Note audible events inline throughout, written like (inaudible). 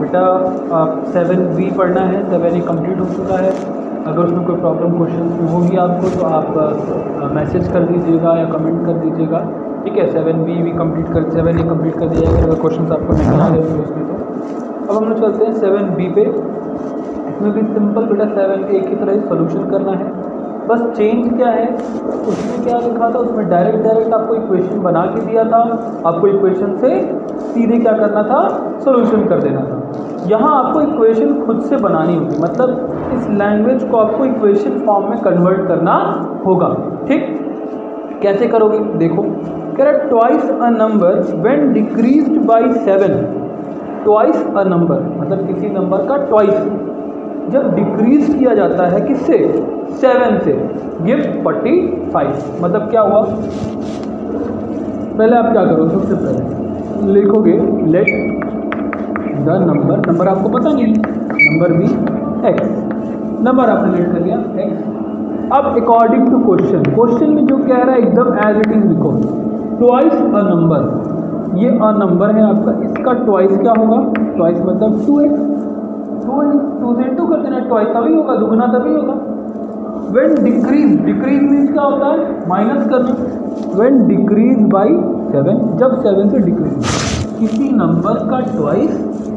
बेटा, आप seven B पढ़ना है सेवन ए कंप्लीट हो चुका है। अगर उसमें कोई प्रॉब्लम क्वेश्चन होगी आपको तो आप मैसेज कर दीजिएगा या कमेंट कर दीजिएगा। ठीक है सेवन बी भी कंप्लीट कर सेवन ए कंप्लीट कर दिया जाएगा, अगर क्वेश्चन आपको नहीं आ रहे उसमें तो। अब हम लोग चलते हैं सेवन बी पे। इसमें भी सिंपल बेटा सेवन ए की तरह सोल्यूशन करना है। बस चेंज क्या है? उसमें क्या लिखा था? उसमें डायरेक्ट डायरेक्ट आपको इक्वेशन बना के दिया था। आपको इक्वेशन से सीधे क्या करना था? सोल्यूशन कर देना था। यहाँ आपको इक्वेशन खुद से बनानी होगी। मतलब इस लैंग्वेज को आपको इक्वेशन फॉर्म में कन्वर्ट करना होगा। ठीक? कैसे करोगे? देखो। कह रहा twice a number when decreased by seven twice a number मतलब किसी नंबर का ट्वाइस जब डिक्रीज किया जाता है किससे? सेवन से। गिव फोर्टी फाइव मतलब क्या हुआ? पहले आप क्या करोगे? सबसे पहले लिखोगे लेट द नंबर नंबर आपको पता नहीं नंबर भी एक्स नंबर आपने लेट कर लिया एक्स अब अकॉर्डिंग टू क्वेश्चन क्वेश्चन में जो कह रहा है, एकदम एज इट इज़ लिखो। ट्वाइस अ नंबर ये अ नंबर है आपका। इसका ट्वाइस क्या होगा? ट्वाइस मतलब टू एक्स टू टू से टू कर देना। ट्वाइस तभी होगा, दुगना तभी होगा। वेन डिक्रीज डिक्रीज मीन्स क्या होता है? माइनस करना। वेन डिक्रीज बाई सेवन जब सेवन से डिक्रीज किसी नंबर का twice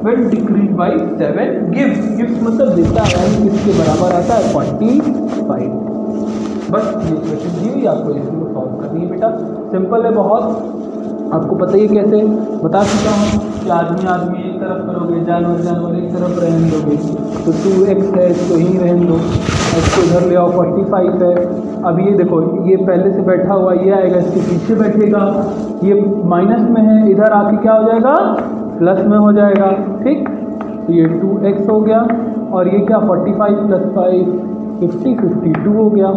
when decrease by seven give gives मतलब देता है किसके बराबर आता है फोर्टी फाइव बस ये क्वेश्चन दी आपको इसको सॉल्व करनी है बेटा। सिंपल है बहुत। आपको पता ही कैसे? बता चुका हूँ कि आदमी आदमी एक तरफ़ करोगे, जानवर जानवर एक तरफ़ रहने दोगे। तो टू एक्स है, इसको ही रहने दो। एक्स को इधर ले आओ फोर्टी फाइव है। अब ये देखो, ये पहले से बैठा हुआ, ये आएगा, इसके पीछे बैठेगा। ये माइनस में है, इधर आके क्या हो जाएगा? प्लस में हो जाएगा, ठीक? तो ये टू एक्स हो गया और ये क्या forty five plus five fifty fifty two हो गया,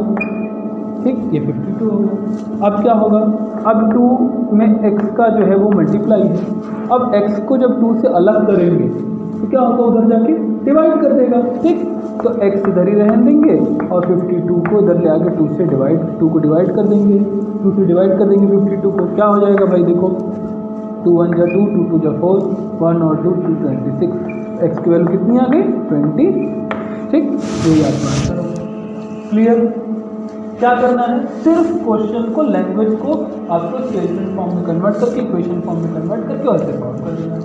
ठीक? ये 52 हो गया। अब क्या होगा? अब टू में एक्स का जो है वो मल्टीप्लाई है। अब एक्स को जब टू से अलग करेंगे तो क्या होगा उधर जाके? डिवाइड कर देगा, ठीक? तो x इधर ही रहने देंगे और 52 को इधर ले आके 2 से डिवाइड 2 को डिवाइड कर देंगे। 2 से डिवाइड कर देंगे 52 को, क्या हो जाएगा भाई देखो? टू वन जा टू टू टू जा फोर वन और two two twenty six X की वैल्यू कितनी आ गई? ट्वेंटी ठीक? यही आपका आंसर क्लियर क्या करना है? सिर्फ़ क्वेश्चन को लैंग्वेज को आपको स्टेटमेंट फॉर्म में कन्वर्ट करके इक्वेशन फॉर्म में कन्वर्ट करके और सॉल्व कर देना।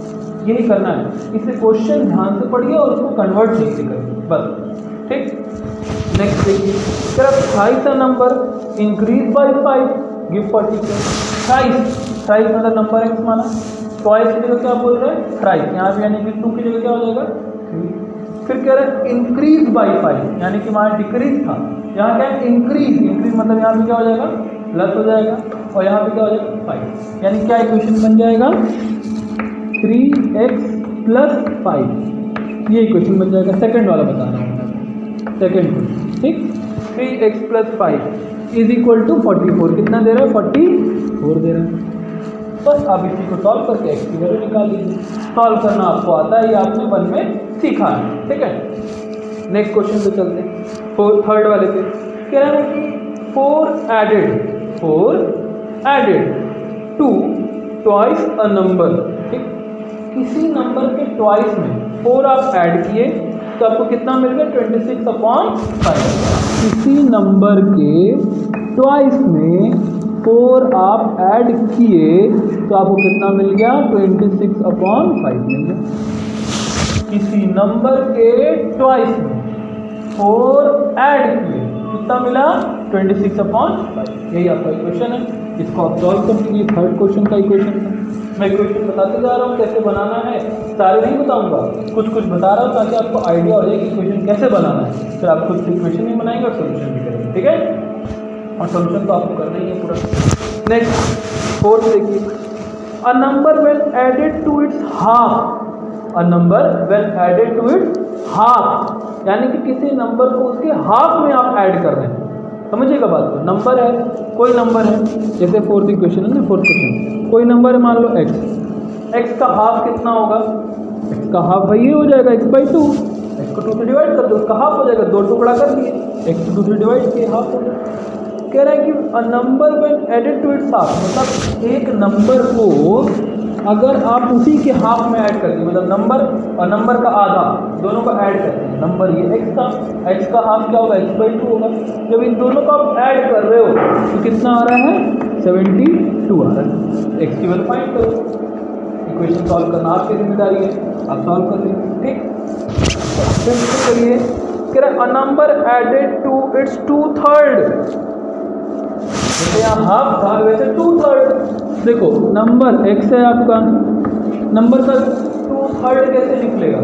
यही करना है। इसे क्वेश्चन ध्यान से पढ़िए और उसको कन्वर्ट कैसे करिए। बस। ठीक? नेक्स्ट देखिए। Sir thrice a number increase by five give forty thrice thrice मतलब नंबर एक्स माना ट्वाइस की जगह क्या बोल रहे हैं? थ्राइस यहाँ पे यानी कि टू की जगह क्या हो जाएगा? फिर कह रहे हैं इंक्रीज बाई फाइव यानी कि वहाँ डिक्रीज था। यहाँ क्या है? इंक्रीज इंक्रीज मतलब यहाँ पे क्या हो जाएगा? प्लस हो जाएगा। और यहाँ पे क्या हो जाएगा? फाइव यानी क्या इक्वेशन बन जाएगा? थ्री एक्स प्लस फाइव ये इक्वेशन बन जाएगा। सेकंड वाला बता रहा हूँ। सेकंड ठीक? Three X plus five is equal to forty four कितना दे रहा है? फोर्टी फोर दे रहा है। बस आप इसी को सॉल्व करके एक्स की वैल्यू निकाल लीजिए। सॉल्व करना आपको आता है, ये आपने वन में सीखा है, ठीक है? नेक्स्ट क्वेश्चन पे चलते हैं। फोर थर्ड वाले पे। कह रहा है कि four added four added to twice a number ठीक? किसी नंबर के ट्वाइस में फोर आप ऐड किए तो आपको कितना मिल गया? ट्वेंटी सिक्स अपॉन फाइव किसी नंबर के ट्वाइस में फोर आप ऐड किए तो आपको कितना मिल गया? ट्वेंटी सिक्स अपॉन फाइव मिल गया। किसी नंबर के ट्वाइस में फोर ऐड किए। कितना मिला? ट्वेंटी सिक्स अपॉन फाइव यही आपका इक्वेशन है। इसको आप सॉल्व कर लीजिए थर्ड क्वेश्चन का इक्वेशन है। मैं इक्वेशन बताते जा रहा हूँ, कैसे बनाना है। सारे नहीं बताऊँगा। कुछ कुछ बता रहा हूँ ताकि आपको आइडिया हो जाए कि इक्वेशन कैसे बनाना है। फिर आप खुद इक्वेशन भी बनाएँगे और सोल्यूशन भी करेंगे। ठीक है? सोल्यूशन तो आपको करना ही है पूरा। नेक्स्ट फोर्थ देखिए। A number when added to its half a number when added to its half यानी कि किसी नंबर को उसके हाफ़ में आप ऐड कर रहे हैं। समझिएगा बात को। नंबर है, कोई नंबर है। जैसे फोर्थ इक्वेशन है ना फोर्थ क्वेश्चन कोई नंबर है, मान लो एक्स एक्स का हाफ़ कितना होगा? एक्स का हाफ़ भाई ये हो जाएगा एक्स बाई टू एक्स को टू से डिवाइड कर दो, उसका हाफ़ हो जाएगा, दो टुकड़ा कर दिए। एक्स टू से डिवाइड किए हाफ़ हो जाएगा कह रहा है कि a number when added to its half मतलब एक नंबर को अगर आप उसी के हाफ़ में ऐड करते हैं मतलब नंबर और नंबर का आधा, दोनों को ऐड करते हैं नंबर ये एक्स का एक्स का हाफ़ क्या होगा? एक्स बाई टू होगा। जब इन दोनों को आप ऐड कर रहे हो तो कितना आ रहा है? सेवेंटी टू आ रहा है। एक्स की वैल्यू फाइंड करो। इक्वेशन सॉल्व करना आपकी ज़िम्मेदारी है? आप सॉल्व कर लेंगे ठीक? फिर करिए। कह रहे number added to its two third half था, वैसे टू थर्ड देखो नंबर एक्स है आपका। नंबर का टू थर्ड कैसे निकलेगा?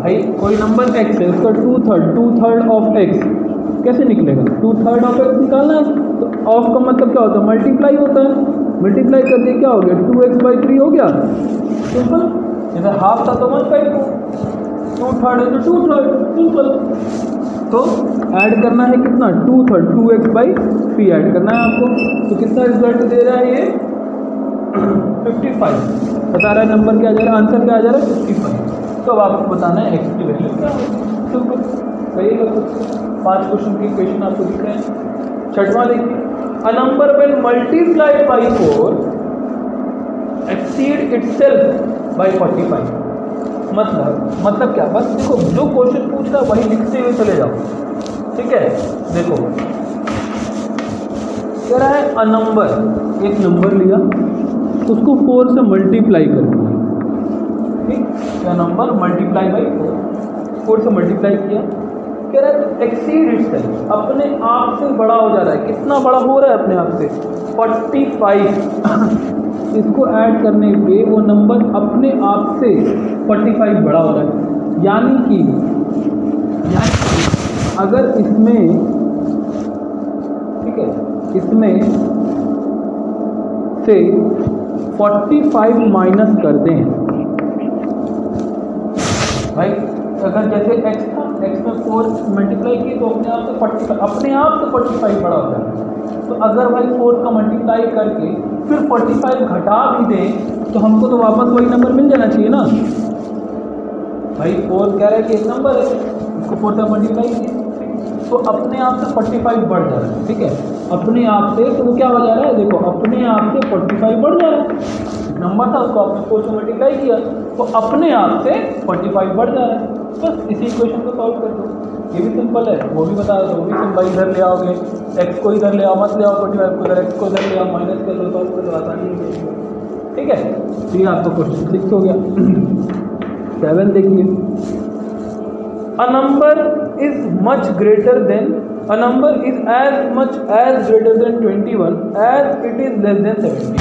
भाई, कोई नंबर एक्स है, उसका two third two third of X कैसे निकलेगा? टू थर्ड ऑफ़ एक्स निकालना है तो ऑफ़ का मतलब क्या होता है? मल्टीप्लाई होता है। मल्टीप्लाई करके क्या हो गया? टू एक्स बाई थ्री हो गया। सिंपल जैसे हाफ़ था तो one by two two third है तो टू थर्ड सिंपल तो ऐड करना है कितना? Two third two X by P add करना है आपको। तो कितना रिज़ल्ट दे रहा है ये? फिफ्टी फाइव बता रहा है नंबर क्या जा रहा है? आंसर क्या आ जा रहा है? फिफ्टी फाइव तो अब आपको बताना है एक्स की वैल्यू क्या तो कहिएगा सही पाँच क्वेश्चन के क्वेश्चन आपको दिख रहे हैं। छठवा देखिए। A multiply by four exceed 4 exceed by forty five मत भर मतलब क्या? बस देखो, जो क्वेश्चन पूछता वही लिखते हुए चले जाओ। ठीक है? देखो। कह रहा है, अ नंबर एक नंबर लिया। उसको फोर से मल्टीप्लाई कर दिया। ठीक? क्या number multiply by four four से मल्टीप्लाई किया। कह रहा है। एक्सीड इट सेल्फ अपने आप से बड़ा हो जा रहा है। कितना बड़ा हो रहा है अपने आप से? फोर्टी फाइव इसको ऐड करने पे वो नंबर अपने आप से 45 बड़ा हो रहा है। यानी कि यानी कि अगर इसमें, ठीक है, इसमें से 45 माइनस कर दें। भाई, अगर जैसे एक्स था x में फोर मल्टीप्लाई किए तो अपने आप से फोर्टी अपने आप से फोर्टी फाइव बड़ा होता है। तो अगर भाई फोर का मल्टीप्लाई करके फिर 45 घटा भी दें तो हमको तो वापस वही नंबर मिल जाना चाहिए ना। भाई फोर कह रहा है कि एक नंबर है उसको फोर से मल्टीप्लाई किए। तो अपने आप से 45 बढ़ जा रहा है, ठीक है? अपने आप से तो वो क्या हो जा रहा है? देखो, अपने आप से 45 बढ़ जा रहा है। नंबर था, उसको आपने फोर से मल्टीप्लाई किया तो अपने आप से 45 बढ़ जा रहा है। बस इसी इक्वेशन को सॉल्व कर दो। ये भी सिंपल है, वो भी बता दो वो भी सिंपल इधर ले आओगे एक्स को इधर ले आओ, मत ले आओ फोर्टी फाइव को इधर एक्स को इधर ले आओ माइनस कर दो सॉल्व कर दो, आसानी हो ठीक है? ये आपका क्वेश्चन सिक्स हो गया। (clears throat) सेवन देखिए। A number is much greater than a number is as much as greater than twenty one as it is less than seventy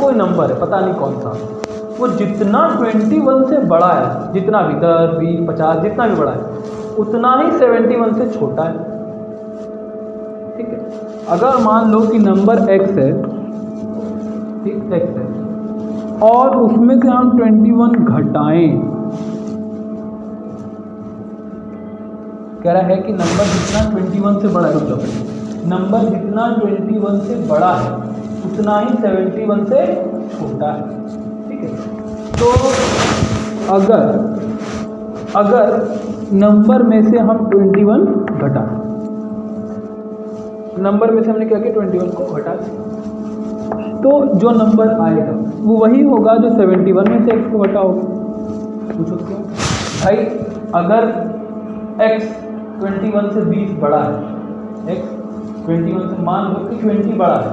कोई नंबर है, पता नहीं कौन सा वो जितना 21 से बड़ा है, जितना भी, दस, बीस, पचास, जितना भी बड़ा है, उतना ही 71 से छोटा है। ठीक है? अगर मान लो कि नंबर x है, ठीक, x है, और उसमें से हम 21 घटाएँ, कह रहा है कि नंबर जितना 21 से बड़ा है नंबर जितना 21 से बड़ा है, उतना ही 71 से छोटा है। तो अगर अगर नंबर में से हम 21 घटा नंबर में से हमने क्या किया 21 को घटा तो जो नंबर आएगा, वो वही होगा जो 71 में से x को घटा होगा पूछो क्यों? भाई, अगर x 21 से 20 बड़ा है, x 21 से मान लो कि 20 बड़ा है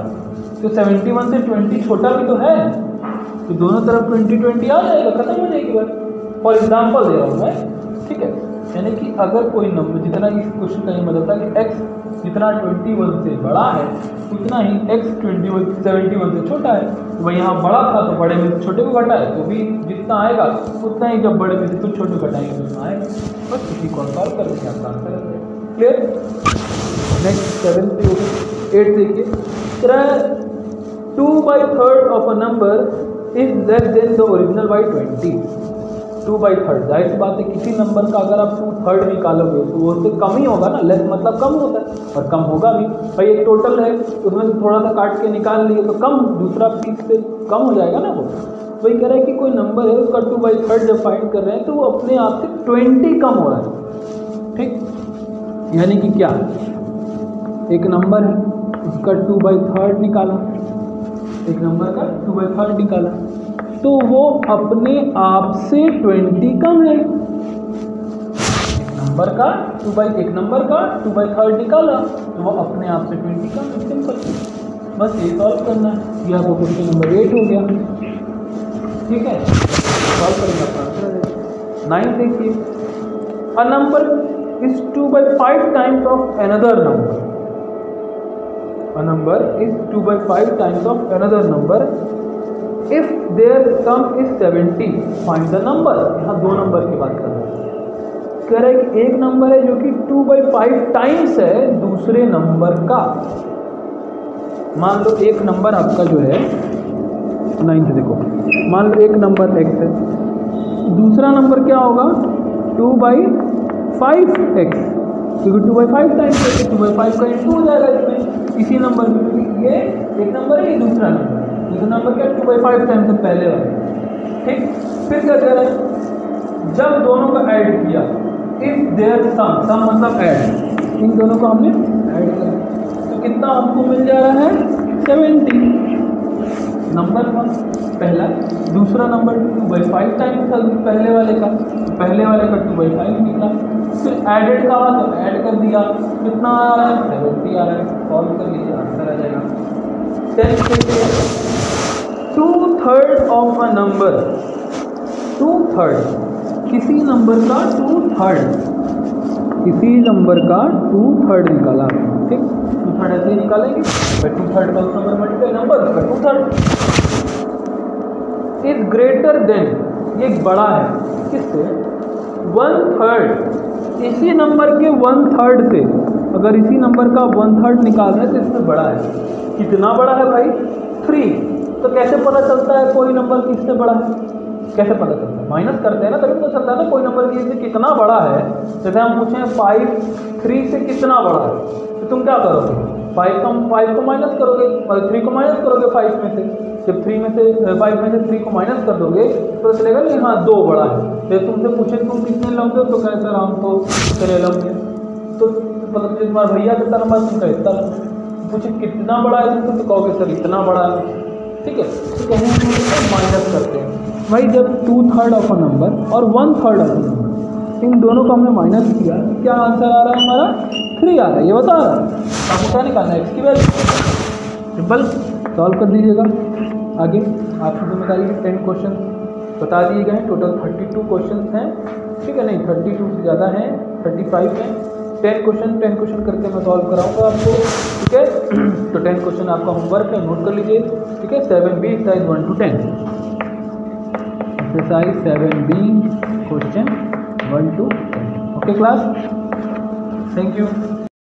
तो 71 से 20 छोटा भी तो है। तो दोनों तरफ़ ट्वेंटी ट्वेंटी आ जाएगा, खत्म हो जाएगी बात। फॉर एग्ज़ाम्पल दे रहा हूँ मैं, ठीक है? यानी कि अगर कोई नंबर जितना इस क्वेश्चन का ये बदलता है कि एक्स जितना ट्वेंटी वन से बड़ा है, उतना ही X twenty one seventy one से छोटा है। तो भाई यहाँ बड़ा था तो बड़े में से छोटे को घटा है तो भी जितना आएगा, उतना ही जब बड़े में से तो छोटे घटाएँगे तो उतना आएगा। बस इसी को सॉल्व करके आप answer clear next seven eight देखिए। Two by third of a number is less than the original by twenty two by third ज़ाहिर सी बात है, किसी नंबर का अगर आप टू थर्ड निकालोगे तो वो उससे कम ही होगा ना लेस मतलब कम होता है, और कम होगा भी। भाई, एक टोटल है, उसमें से थोड़ा सा काट के निकाल लिए तो कम दूसरा पीस से कम हो जाएगा ना वो। वही कह रहा है कि कोई नंबर है, उसका टू बाई थर्ड जब फाइंड कर रहे हैं तो वो अपने आप से ट्वेंटी कम हो रहा है। ठीक? यानी कि क्या? एक नंबर है, उसका टू बाई थर्ड निकाला। एक नंबर का टू बाई थर्ड निकाला। तो वो अपने आप से ट्वेंटी कम है। नंबर का टू बाई एक नंबर का टू बाई थर्ड निकाला। तो वो अपने आप से ट्वेंटी का सिंपल बस ये सॉल्व करना है। ये आपको क्वेश्चन नंबर एट हो गया। ठीक है? सॉल्व करेंगे आपका नाइन देखिए। A number is two by five times of another number a number is two by five times of another number if their sum is seventy find the number यहाँ दो number की बात कर रहे हैं। कह रहा एक नंबर है जो कि टू बाई फाइव टाइम्स है दूसरे नंबर का। मान लो एक नंबर आपका जो है नाइन्थ देखो। मान लो एक नंबर एक्स है। दूसरा नंबर क्या होगा? टू बाई फाइव एक्स क्योंकि two by five times two by five का इंटू हो जाएगा इसमें। इसी नंबर ये एक नंबर है, ये दूसरा नंबर दूसरा नंबर क्या? टू बाई फाइव टाइम्स है पहले वाले। ठीक? फिर क्या कह रहा है? जब दोनों का ऐड किया इफ़ देयर सम सम मतलब ऐड इन दोनों को हमने ऐड किया। तो कितना हमको मिल जा रहा है? सेवेंटी नंबर वन पहला। दूसरा number two by five time था पहले वाले का। तो पहले वाले का टू बाई फाइव निकला। फिर एडेड का तो ऐड कर दिया। कितना आ रहा है? सेवेंटी आ रहा है। सॉल्व कर लीजिए आंसर आ जाएगा। Ten two third of a number two third किसी नंबर का टू थर्ड किसी नंबर का टू थर्ड निकाला। ठीक? टू थर्ड ऐसे ही निकालेंगे। भाई टू थर्ड का नंबर मल्टीप्लाई नंबर का two third is greater than ये बड़ा है। किससे? वन थर्ड इसी नंबर के वन थर्ड से। अगर इसी नंबर का वन थर्ड निकाल रहे तो इसमें बड़ा है। कितना बड़ा है भाई? थ्री तो कैसे पता चलता है कोई नंबर किससे बड़ा है? कैसे पता चलता है? माइनस करते हैं ना, तभी तो चलता है ना कोई नंबर की से कितना बड़ा है। जैसे हम पूछें फाइव थ्री से कितना बड़ा है? तो तुम क्या करोगे? फाइव का फाइव को माइनस करोगे थ्री को माइनस करोगे फाइव में से। जब थ्री में से फाइव में से थ्री को माइनस कर दोगे तो चलेगा नहीं हाँ दो बड़ा है। फिर तुमसे पूछे, तुम कितने लंबे तो कहे सर हम तो इतने लंबे तो मतलब इस बार भैया कितना लंबा तुम कहे इतना पूछे कितना बड़ा है तुमसे तो कहोगे, सर, इतना बड़ा है। ठीक है? तो कहीं माइनस करते हैं। भाई, जब two third of a number और one third of a number इन दोनों को हमने माइनस किया, क्या आंसर आ रहा है हमारा? थ्री आ रहा है, ये बता रहा है। आपको क्या निकालना है? इसकी वैल्यू सिंपल सॉल्व कर दीजिएगा। आगे आपकी ज़िम्मेदारी टेन क्वेश्चन बता दिए गए हैं। टोटल थर्टी टू क्वेश्चन हैं। ठीक है? नहीं थर्टी टू से ज़्यादा हैं थर्टी फाइव हैं। टेन क्वेश्चन टेन क्वेश्चन करके मैं सॉल्व कराऊँगा आपको, ठीक है? (clears throat) तो टेन क्वेश्चन आपका होमवर्क है नोट कर लीजिए, ठीक है? Seven B size one to ten exercise 7b question 1 to 10 okay, class? Thank you.